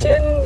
天！